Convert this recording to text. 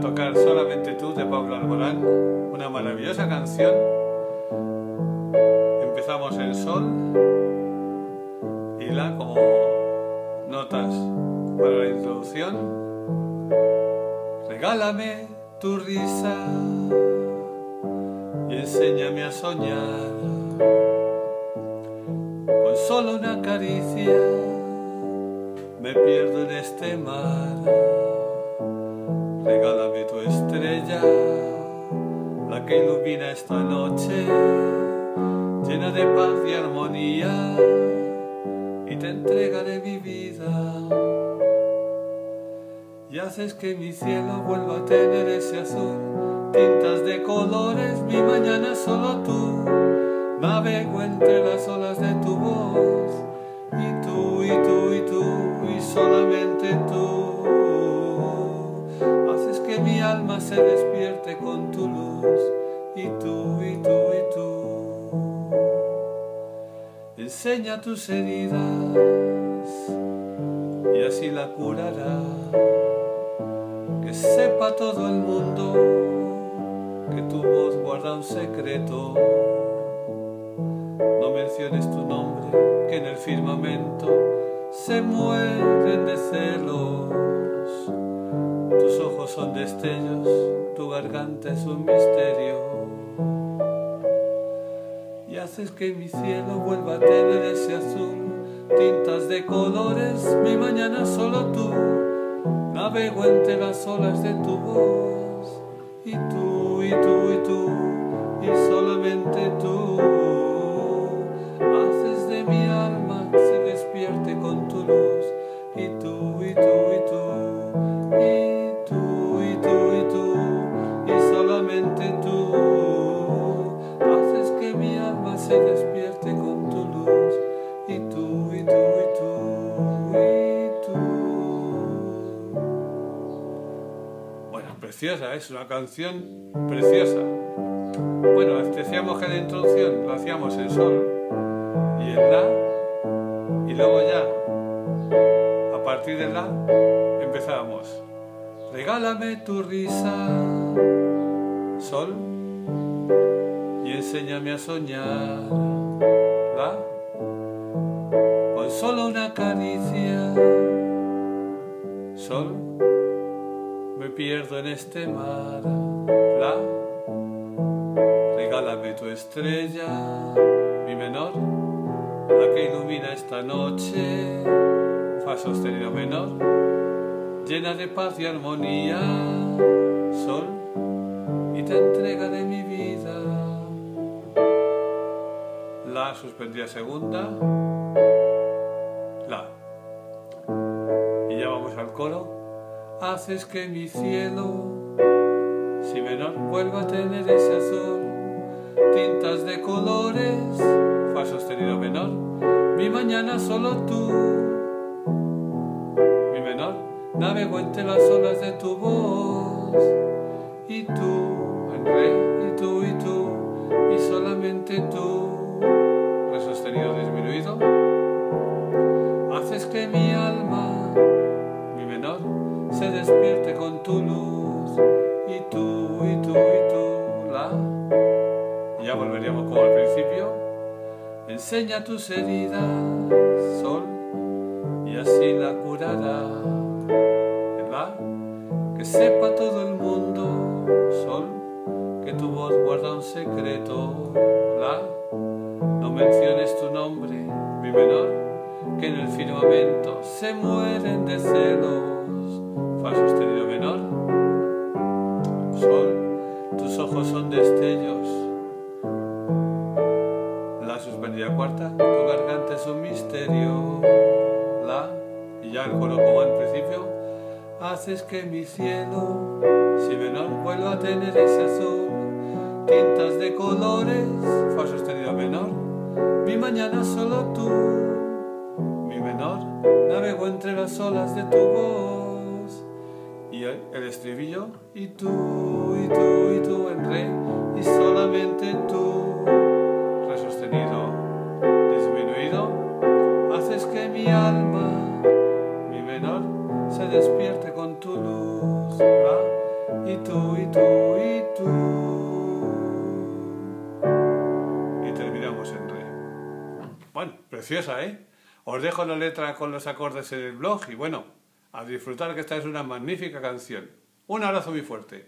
tocar Solamente tú de Pablo Alborán, una maravillosa canción. Empezamos en sol y la como notas para la introducción. Regálame tu risa y enséñame a soñar con solo una caricia me pierdo en este mar regálame tu estrella, la que ilumina esta noche, llena de paz y armonía, y te entregaré mi vida. Y haces que mi cielo vuelva a tener ese azul, tintas de colores, mi mañana solo tú, navego entre las olas de tu voz, con tu luz y tú y tú y tú. Enseña tus heridas y así la curará. Que sepa todo el mundo que tu voz guarda un secreto. No menciones tu nombre, que en el firmamento se mueren de celos tus ojos son destellos, tu garganta es un misterio. Y haces que mi cielo vuelva a tener ese azul, tintas de colores, mi mañana solo tú. Navego entre las olas de tu voz, y tú, y tú, y tú, y solamente tú. Preciosa, es una canción preciosa. Bueno, decíamos que la introducción lo hacíamos en sol y en la y luego ya a partir de la empezábamos. Regálame tu risa, sol y enséñame a soñar. La, con solo una caricia, sol, me pierdo en este mar. La, regálame tu estrella, mi menor, la que ilumina esta noche, fa sostenido menor, llena de paz y armonía, sol, y te entrega de mi vida la suspendida segunda, la. Y ya vamos al coro. Haces que mi cielo, si menor, vuelva a tener ese azul, tintas de colores, fa sostenido menor, mi mañana solo tú, mi menor, navego entre las olas de tu voz, y tú, en re, y tú, y tú, y solamente tú. Sostenido disminuido, haces que mi se despierte con tu luz, y tú, y tú, y tú, la. ya volveríamos como al principio. Enseña tus heridas, sol, y así la curará. La, que sepa todo el mundo, sol, que tu voz guarda un secreto. La, no menciones tu nombre, mi menor, que en el firmamento se mueren de celos. Fa sostenido menor. Sol, tus ojos son destellos. La suspendida cuarta, tu garganta es un misterio. La, y ya el coro como al principio, haces que mi cielo, si menor, vuelva a tener ese azul tintas de colores, fa sostenido menor, mi mañana solo tú, mi menor, navego entre las olas de tu voz, y el estribillo y tú y tú y tú en re y solamente tú. Re sostenido disminuido haces que mi alma mi menor se despierte con tu luz y tú y tú y tú. Y terminamos en re. Bueno preciosa eh os dejo la letra con los acordes en el blog y bueno a disfrutar que esta es una magnífica canción. Un abrazo muy fuerte.